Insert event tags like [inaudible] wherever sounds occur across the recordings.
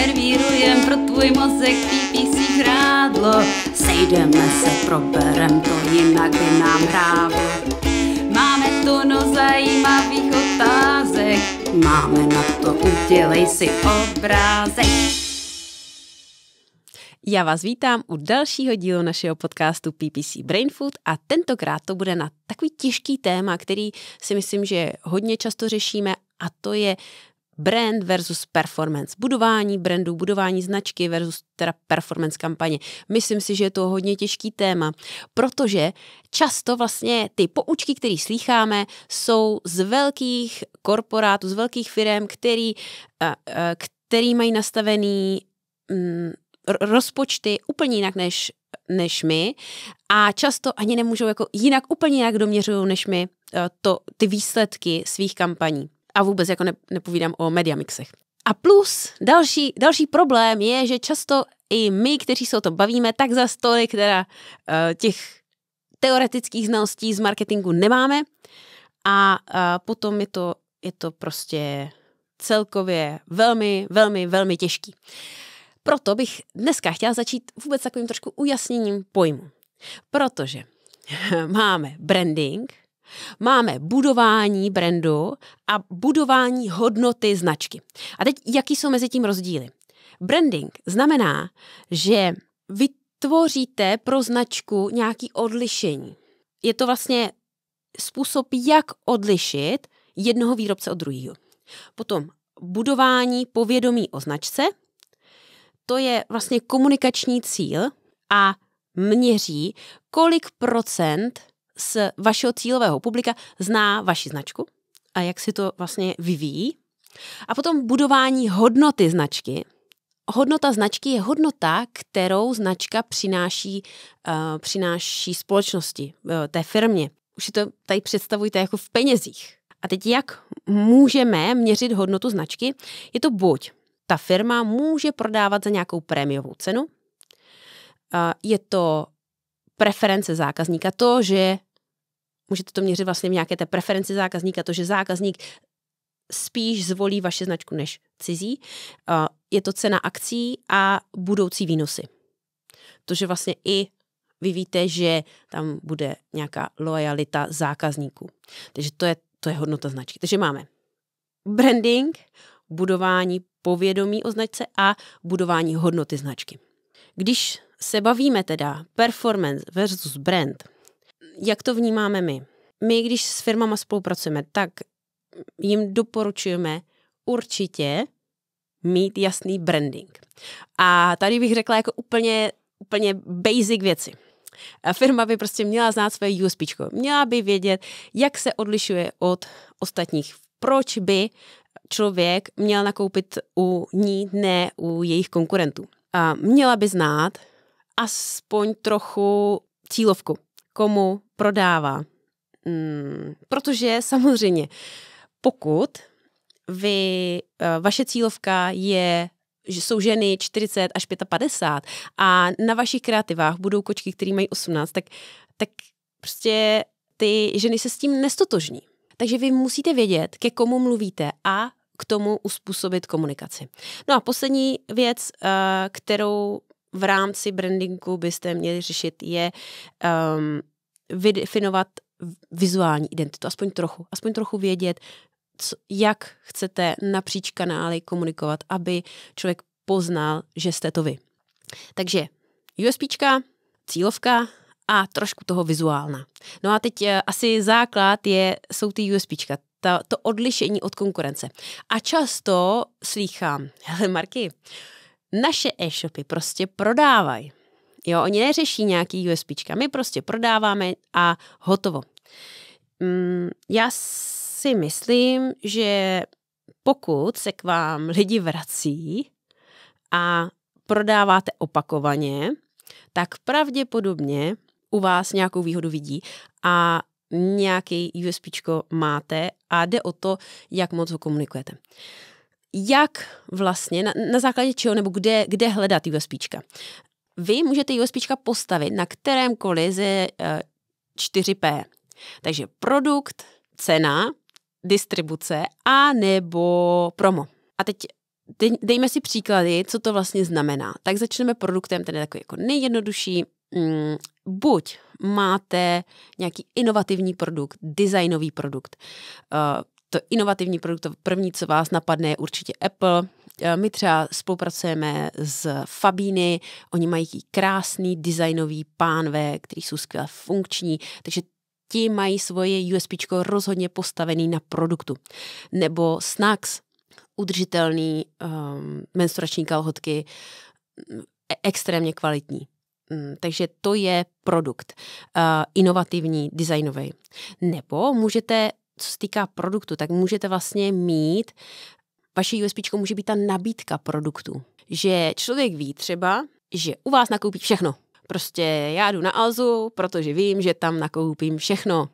servírujem pro tvůj mozek PPC hrádlo. Sejdeme se, proberem to, jinak by nám hráblo. Máme tu no zajímavých otázek, máme na to, udělej si obrázek. Já vás vítám u dalšího dílu našeho podcastu PPC Brain Food a tentokrát to bude na takový těžký téma, který si myslím, že hodně často řešíme a to je brand versus performance. Budování brandu, budování značky versus teda performance kampaně. Myslím si, že je to hodně těžký téma, protože často vlastně ty poučky, které slýcháme, jsou z velkých korporátů, z velkých firm, který, který mají nastavený mm, rozpočty úplně jinak než, než my a často ani nemůžou jako jinak, úplně jinak doměřují než my to, ty výsledky svých kampaní. A vůbec jako ne, nepovídám o mediamixech. A plus další, další problém je, že často i my, kteří se o tom bavíme, tak za stolik teda uh, těch teoretických znalostí z marketingu nemáme a uh, potom je to, je to prostě celkově velmi, velmi, velmi těžký. Proto bych dneska chtěla začít vůbec takovým trošku ujasněním pojmu. Protože [laughs] máme branding, Máme budování brandu a budování hodnoty značky. A teď, jaký jsou mezi tím rozdíly? Branding znamená, že vytvoříte pro značku nějaký odlišení. Je to vlastně způsob, jak odlišit jednoho výrobce od druhého. Potom budování povědomí o značce, to je vlastně komunikační cíl a měří, kolik procent z vašeho cílového publika zná vaši značku a jak si to vlastně vyvíjí. A potom budování hodnoty značky. Hodnota značky je hodnota, kterou značka přináší, uh, přináší společnosti, uh, té firmě. Už si to tady představujte jako v penězích. A teď jak můžeme měřit hodnotu značky? Je to buď ta firma může prodávat za nějakou prémiovou cenu, uh, je to preference zákazníka, to, že můžete to měřit vlastně v nějaké té preferenci zákazníka, to, že zákazník spíš zvolí vaši značku než cizí. Je to cena akcí a budoucí výnosy. To, že vlastně i vy víte, že tam bude nějaká lojalita zákazníků. Takže to je, to je hodnota značky. Takže máme branding, budování povědomí o značce a budování hodnoty značky. Když se bavíme teda performance versus brand, jak to vnímáme my? My, když s firmama spolupracujeme, tak jim doporučujeme určitě mít jasný branding. A tady bych řekla jako úplně, úplně basic věci. Firma by prostě měla znát své USP. Měla by vědět, jak se odlišuje od ostatních. Proč by člověk měl nakoupit u ní, ne u jejich konkurentů. A měla by znát aspoň trochu cílovku komu prodává. Hmm, protože samozřejmě, pokud vy, eh, vaše cílovka je že jsou ženy 40 až 55 a na vašich kreativách budou kočky, které mají 18, tak, tak prostě ty ženy se s tím nestotožní. Takže vy musíte vědět, ke komu mluvíte a k tomu uspůsobit komunikaci. No a poslední věc, eh, kterou v rámci brandingu byste měli řešit, je um, vydefinovat vizuální identitu, aspoň trochu, aspoň trochu vědět, co, jak chcete napříč kanály komunikovat, aby člověk poznal, že jste to vy. Takže USPčka, cílovka a trošku toho vizuálna. No a teď eh, asi základ je, jsou ty USPčka, ta, to odlišení od konkurence. A často slýchám, [laughs] hele Marky, naše e-shopy prostě prodávají. Jo, oni neřeší nějaký USPčka, my prostě prodáváme a hotovo. Mm, já si myslím, že pokud se k vám lidi vrací a prodáváte opakovaně, tak pravděpodobně u vás nějakou výhodu vidí a nějaký USP máte a jde o to, jak moc ho komunikujete. Jak vlastně, na, na základě čeho nebo kde, kde hledat USP? Vy můžete USP postavit na kterémkoliv ze 4P. Eh, Takže produkt, cena, distribuce a nebo promo. A teď dejme si příklady, co to vlastně znamená. Tak začneme produktem, ten je takový jako nejjednodušší. Mm, buď máte nějaký inovativní produkt, designový produkt. Uh, to inovativní produkt, to první, co vás napadne, je určitě Apple. Uh, my třeba spolupracujeme s Fabíny, oni mají krásný designový pánve, který jsou skvěle funkční, takže ti mají svoje USP rozhodně postavený na produktu. Nebo Snacks, udržitelný um, menstruační kalhotky, e- extrémně kvalitní. Mm, takže to je produkt, uh, inovativní, designový. Nebo můžete, co se týká produktu, tak můžete vlastně mít, vaše USP může být ta nabídka produktu. Že člověk ví třeba, že u vás nakoupí všechno. Prostě já jdu na Alzu, protože vím, že tam nakoupím všechno.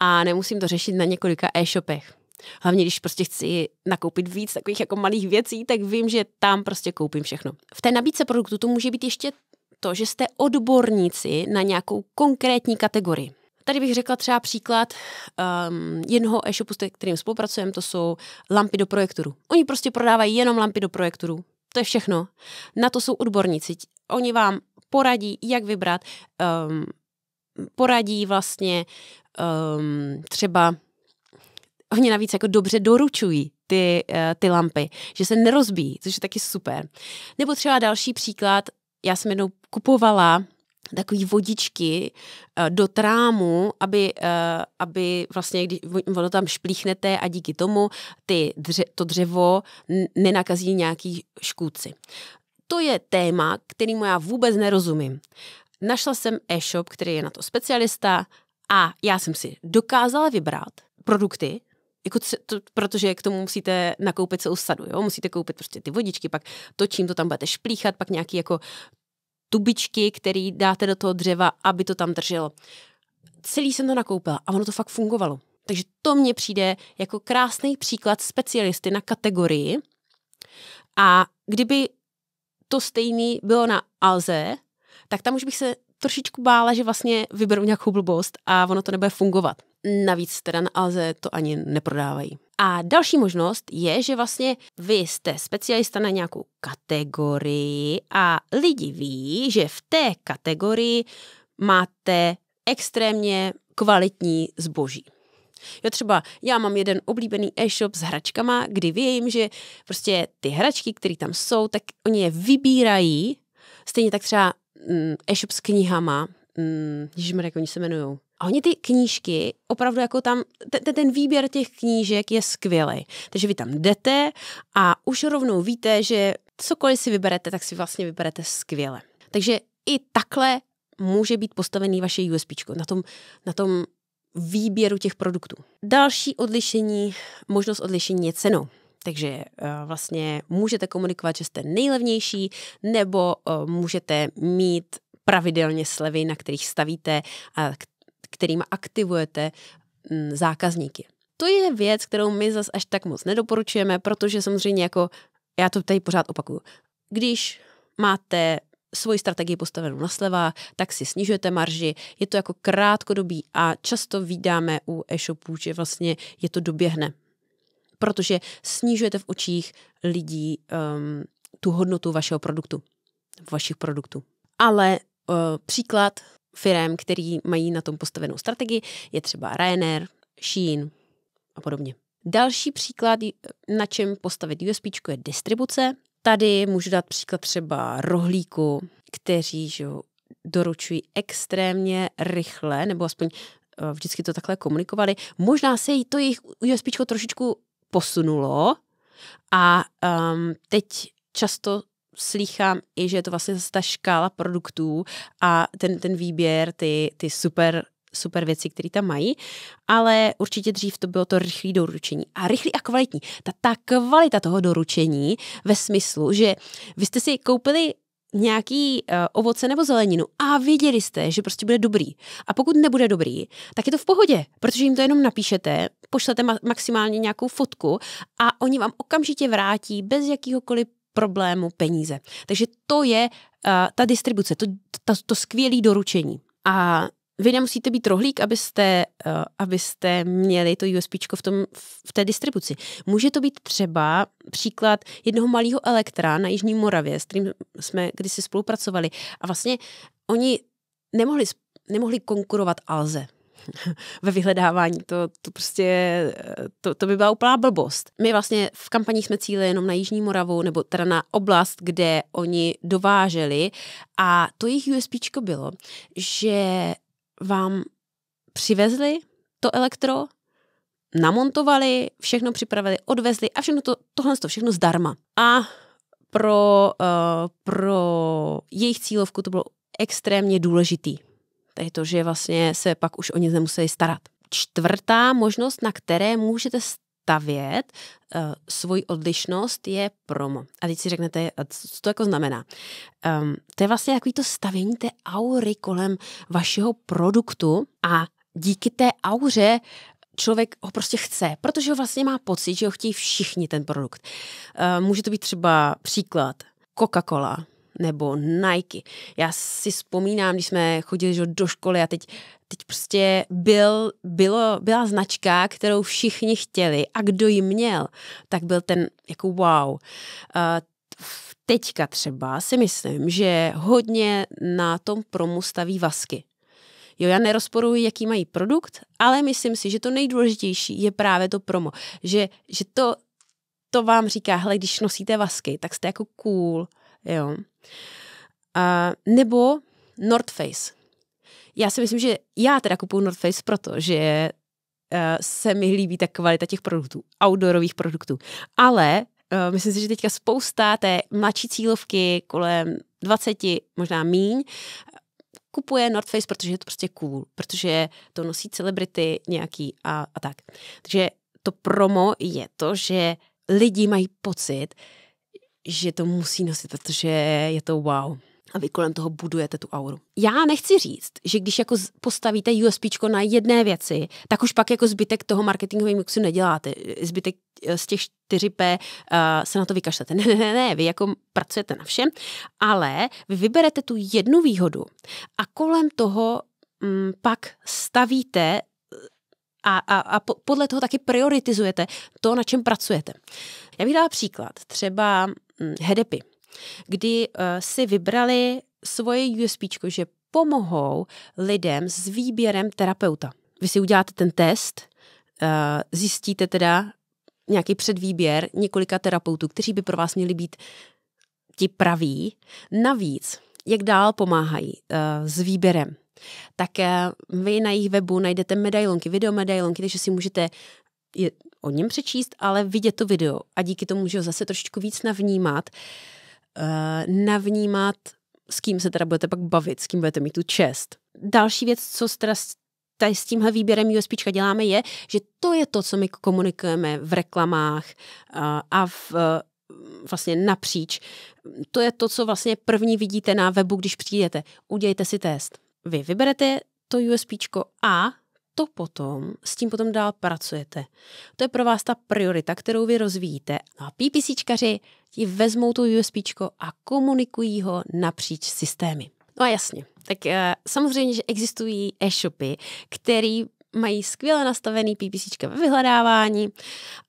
A nemusím to řešit na několika e-shopech. Hlavně, když prostě chci nakoupit víc takových jako malých věcí, tak vím, že tam prostě koupím všechno. V té nabídce produktu to může být ještě to, že jste odborníci na nějakou konkrétní kategorii. Tady bych řekla třeba příklad um, jednoho e-shopu, s kterým spolupracujeme, to jsou lampy do projektoru. Oni prostě prodávají jenom lampy do projektoru. To je všechno. Na to jsou odborníci. Oni vám poradí, jak vybrat, um, poradí vlastně um, třeba oni navíc jako dobře doručují ty, uh, ty lampy, že se nerozbíjí, což je taky super. Nebo třeba další příklad, já jsem jednou kupovala takové vodičky uh, do trámu, aby, uh, aby vlastně, když ono tam šplíchnete a díky tomu ty dře, to dřevo nenakazí nějaký škůdci. To je téma, kterýmu já vůbec nerozumím. Našla jsem e-shop, který je na to specialista a já jsem si dokázala vybrat produkty, jako to, protože k tomu musíte nakoupit celou sadu, jo? musíte koupit prostě ty vodičky, pak to, čím to tam budete šplíchat, pak nějaký jako tubičky, který dáte do toho dřeva, aby to tam drželo. Celý jsem to nakoupila a ono to fakt fungovalo. Takže to mně přijde jako krásný příklad specialisty na kategorii. A kdyby to stejný bylo na Alze, tak tam už bych se trošičku bála, že vlastně vyberu nějakou blbost a ono to nebude fungovat. Navíc teda na Alze to ani neprodávají. A další možnost je, že vlastně vy jste specialista na nějakou kategorii a lidi ví, že v té kategorii máte extrémně kvalitní zboží. Jo, třeba já mám jeden oblíbený e-shop s hračkama, kdy vím, že prostě ty hračky, které tam jsou, tak oni je vybírají, stejně tak třeba mm, e-shop s knihama, mm, jak oni se jmenují, a oni ty knížky, opravdu jako tam, ten, ten výběr těch knížek je skvělý. Takže vy tam jdete a už rovnou víte, že cokoliv si vyberete, tak si vlastně vyberete skvěle. Takže i takhle může být postavený vaše USP na tom, na tom výběru těch produktů. Další odlišení, možnost odlišení je cenou. Takže uh, vlastně můžete komunikovat, že jste nejlevnější, nebo uh, můžete mít pravidelně slevy, na kterých stavíte a kterým aktivujete mm, zákazníky. To je věc, kterou my zase až tak moc nedoporučujeme, protože samozřejmě jako, já to tady pořád opakuju, když máte svoji strategii postavenou na sleva, tak si snižujete marži, je to jako krátkodobí a často vydáme u e-shopů, že vlastně je to doběhne. Protože snižujete v očích lidí um, tu hodnotu vašeho produktu, vašich produktů. Ale uh, příklad firm, který mají na tom postavenou strategii, je třeba Ryanair, Shein a podobně. Další příklad, na čem postavit USP, je distribuce. Tady můžu dát příklad třeba rohlíku, kteří že, doručují extrémně rychle, nebo aspoň uh, vždycky to takhle komunikovali. Možná se jí to jejich USP trošičku posunulo a um, teď často slýchám i, že je to vlastně ta škála produktů a ten, ten výběr, ty, ty super super věci, které tam mají, ale určitě dřív to bylo to rychlé doručení. A rychlý a kvalitní. Ta, ta kvalita toho doručení ve smyslu, že vy jste si koupili nějaký uh, ovoce nebo zeleninu a věděli jste, že prostě bude dobrý. A pokud nebude dobrý, tak je to v pohodě, protože jim to jenom napíšete, pošlete ma- maximálně nějakou fotku a oni vám okamžitě vrátí bez jakýhokoliv problému peníze. Takže to je uh, ta distribuce, to, to, to skvělé doručení. A vy nemusíte být rohlík, abyste, uh, abyste měli to USB v, tom, v té distribuci. Může to být třeba příklad jednoho malého elektra na Jižní Moravě, s kterým jsme kdysi spolupracovali. A vlastně oni nemohli, nemohli konkurovat Alze [laughs] ve vyhledávání. To, to prostě, to, to by byla úplná blbost. My vlastně v kampaních jsme cílili jenom na Jižní Moravu, nebo teda na oblast, kde oni dováželi a to jejich USP bylo, že vám přivezli to elektro, namontovali, všechno připravili, odvezli a všechno to, tohle to všechno zdarma. A pro, uh, pro jejich cílovku to bylo extrémně důležitý. Je to, že vlastně se pak už o nic nemuseli starat. Čtvrtá možnost, na které můžete stavět uh, svoji odlišnost, je promo. A teď si řeknete, co to jako znamená. Um, to je vlastně takový to stavění té aury kolem vašeho produktu a díky té auře člověk ho prostě chce, protože ho vlastně má pocit, že ho chtějí všichni ten produkt. Uh, může to být třeba příklad Coca-Cola nebo Nike. Já si vzpomínám, když jsme chodili že, do školy a teď, teď prostě byl, bylo, byla značka, kterou všichni chtěli a kdo ji měl, tak byl ten jako wow. Teďka třeba si myslím, že hodně na tom promu staví vasky. Jo, já nerozporuji, jaký mají produkt, ale myslím si, že to nejdůležitější je právě to promo. Že, že to, to vám říká, hele, když nosíte vasky, tak jste jako cool, jo. A, nebo North Face. Já si myslím, že já teda kupuju North Face proto, že uh, se mi líbí ta kvalita těch produktů, outdoorových produktů. Ale uh, myslím si, že teďka spousta té mladší cílovky kolem 20, možná míň, kupuje North Face, protože je to prostě cool, protože to nosí celebrity nějaký a, a tak. Takže to promo je to, že lidi mají pocit, že to musí nosit, protože je to wow a vy kolem toho budujete tu auru. Já nechci říct, že když jako postavíte USP na jedné věci, tak už pak jako zbytek toho marketingového mixu neděláte. Zbytek eh, z těch 4P uh, eh, se na to vykašlete. Ne, [laughs] ne, ne, ne, vy jako pracujete na všem, ale vy vyberete tu jednu výhodu a kolem toho um, pak stavíte eh, a, a, a podle toho taky prioritizujete to, na čem pracujete. Já bych dala příklad, třeba Hedepy kdy uh, si vybrali svoje USP, že pomohou lidem s výběrem terapeuta. Vy si uděláte ten test, uh, zjistíte teda nějaký předvýběr několika terapeutů, kteří by pro vás měli být ti praví. Navíc, jak dál pomáhají uh, s výběrem, tak vy na jejich webu najdete medailonky, video medailonky, takže si můžete je o něm přečíst, ale vidět to video a díky tomu můžete zase trošičku víc navnímat, uh, navnímat, s kým se teda budete pak bavit, s kým budete mít tu čest. Další věc, co teda s tímhle výběrem USP děláme, je, že to je to, co my komunikujeme v reklamách uh, a v, uh, vlastně napříč. To je to, co vlastně první vidíte na webu, když přijdete. Udějte si test. Vy vyberete to USP a to potom, s tím potom dál pracujete. To je pro vás ta priorita, kterou vy rozvíjíte. No a PPCčkaři ti vezmou to USB a komunikují ho napříč systémy. No a jasně, tak uh, samozřejmě, že existují e-shopy, který mají skvěle nastavený PPC ve vyhledávání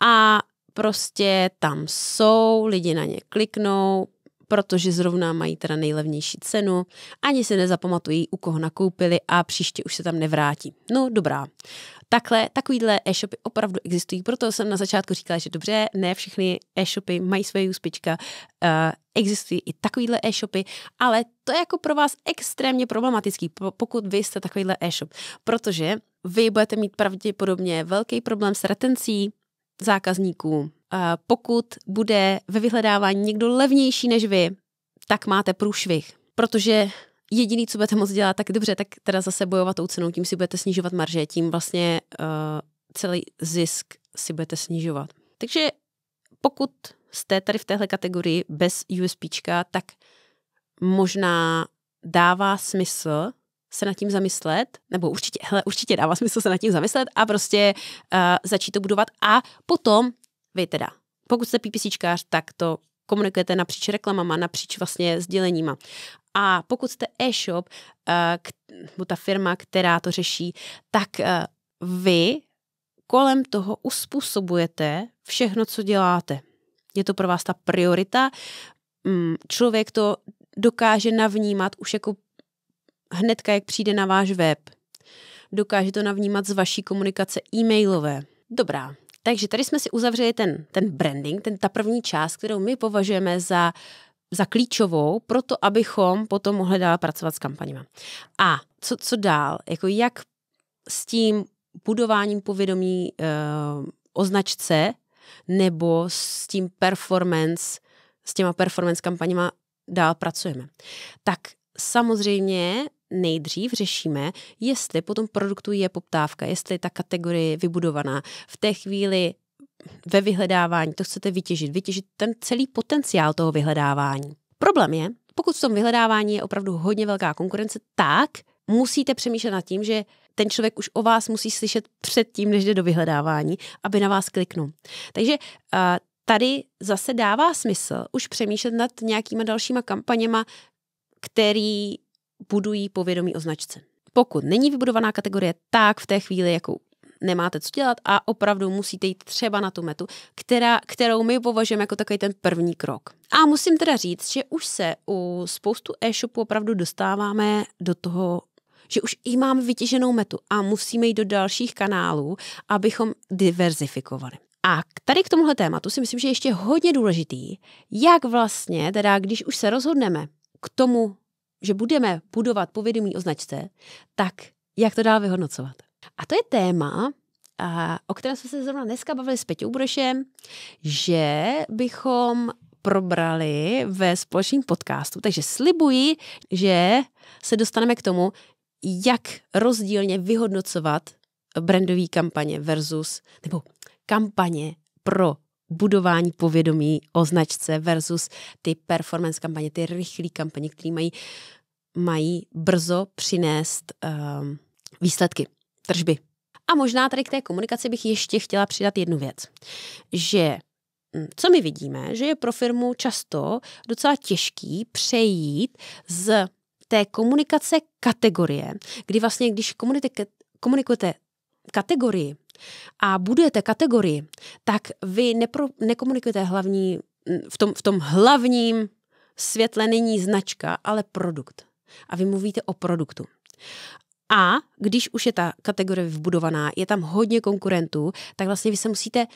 a prostě tam jsou, lidi na ně kliknou, protože zrovna mají teda nejlevnější cenu, ani se nezapamatují, u koho nakoupili a příště už se tam nevrátí. No dobrá. Takhle, takovýhle e-shopy opravdu existují, proto jsem na začátku říkala, že dobře, ne všechny e-shopy mají své úspička, uh, existují i takovýhle e-shopy, ale to je jako pro vás extrémně problematický, pokud vy jste takovýhle e-shop, protože vy budete mít pravděpodobně velký problém s retencí zákazníků, pokud bude ve vyhledávání někdo levnější než vy, tak máte průšvih. Protože jediný, co budete moct dělat, tak dobře, tak teda zase bojovat tou cenou, tím si budete snižovat marže, tím vlastně uh, celý zisk si budete snižovat. Takže pokud jste tady v téhle kategorii bez USP, tak možná dává smysl se nad tím zamyslet, nebo určitě, hele, určitě dává smysl se nad tím zamyslet a prostě uh, začít to budovat a potom vy teda, pokud jste PPCčkář, tak to komunikujete napříč reklamama, napříč vlastně sděleníma. A pokud jste e-shop, uh, ta firma, která to řeší, tak uh, vy kolem toho uspůsobujete všechno, co děláte. Je to pro vás ta priorita. Mm, člověk to dokáže navnímat už jako hnedka, jak přijde na váš web. Dokáže to navnímat z vaší komunikace e-mailové. Dobrá, takže tady jsme si uzavřeli ten, ten branding, ten, ta první část, kterou my považujeme za, za klíčovou, proto abychom potom mohli dál pracovat s kampaněma. A co, co dál? Jako jak s tím budováním povědomí uh, o značce nebo s tím performance, s těma performance kampaněma dál pracujeme. Tak samozřejmě nejdřív řešíme, jestli po tom produktu je poptávka, jestli ta kategorie je vybudovaná. V té chvíli ve vyhledávání to chcete vytěžit, vytěžit ten celý potenciál toho vyhledávání. Problém je, pokud v tom vyhledávání je opravdu hodně velká konkurence, tak musíte přemýšlet nad tím, že ten člověk už o vás musí slyšet předtím, než jde do vyhledávání, aby na vás kliknul. Takže uh, tady zase dává smysl už přemýšlet nad nějakýma dalšíma kampaněma, který budují povědomí o značce. Pokud není vybudovaná kategorie, tak v té chvíli jako nemáte co dělat a opravdu musíte jít třeba na tu metu, která, kterou my považujeme jako takový ten první krok. A musím teda říct, že už se u spoustu e-shopů opravdu dostáváme do toho že už i máme vytěženou metu a musíme jít do dalších kanálů, abychom diverzifikovali. A tady k tomuhle tématu si myslím, že je ještě hodně důležitý, jak vlastně, teda když už se rozhodneme k tomu, že budeme budovat povědomí o značce, tak jak to dál vyhodnocovat. A to je téma, a, o kterém jsme se zrovna dneska bavili s Peťou Burešem, že bychom probrali ve společném podcastu. Takže slibuji, že se dostaneme k tomu, jak rozdílně vyhodnocovat brandové kampaně versus, nebo kampaně pro budování povědomí o značce versus ty performance kampaně, ty rychlé kampaně, které mají, mají brzo přinést um, výsledky, tržby. A možná tady k té komunikaci bych ještě chtěla přidat jednu věc, že hm, co my vidíme, že je pro firmu často docela těžký přejít z té komunikace kategorie, kdy vlastně, když komunikujete kategorii a budujete kategorii, tak vy nepro, nekomunikujete hlavní, v tom, v tom hlavním světle není značka, ale produkt. A vy mluvíte o produktu. A když už je ta kategorie vbudovaná, je tam hodně konkurentů, tak vlastně vy se musíte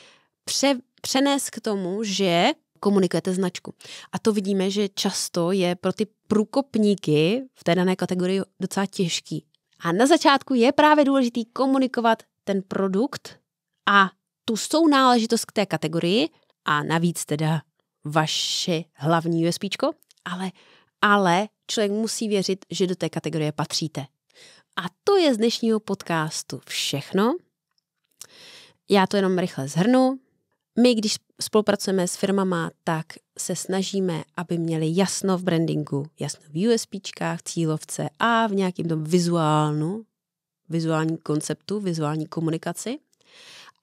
pře, přenést k tomu, že komunikujete značku. A to vidíme, že často je pro ty průkopníky v té dané kategorii docela těžký. A na začátku je právě důležitý komunikovat ten produkt a tu sounáležitost k té kategorii a navíc teda vaše hlavní USP, ale, ale člověk musí věřit, že do té kategorie patříte. A to je z dnešního podcastu všechno. Já to jenom rychle zhrnu. My, když spolupracujeme s firmama, tak se snažíme, aby měli jasno v brandingu, jasno v USPčkách, cílovce a v nějakém tom vizuálnu, vizuální konceptu, vizuální komunikaci.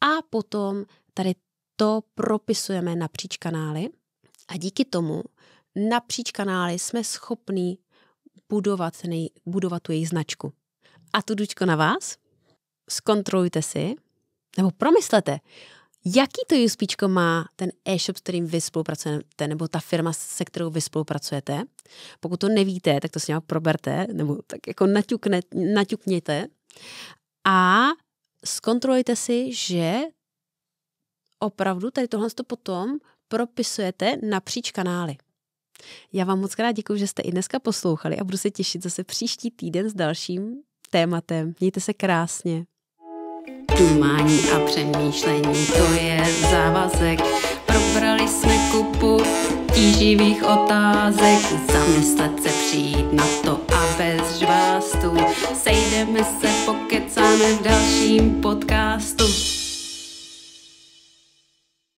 A potom tady to propisujeme napříč kanály a díky tomu napříč kanály jsme schopní budovat, nej, budovat tu jejich značku. A tu dučko na vás, zkontrolujte si, nebo promyslete, Jaký to USP má ten e-shop, s kterým vy spolupracujete, nebo ta firma, se kterou vy spolupracujete? Pokud to nevíte, tak to s ním proberte, nebo tak jako naťukne, naťukněte a zkontrolujte si, že opravdu tady tohle to potom propisujete napříč kanály. Já vám moc krát děkuji, že jste i dneska poslouchali a budu se těšit zase příští týden s dalším tématem. Mějte se krásně. Dumání a přemýšlení, to je závazek. Probrali jsme kupu tíživých otázek, zamyslet se přijít na to a bez žvástu. Sejdeme se, pokecáme v dalším podcastu.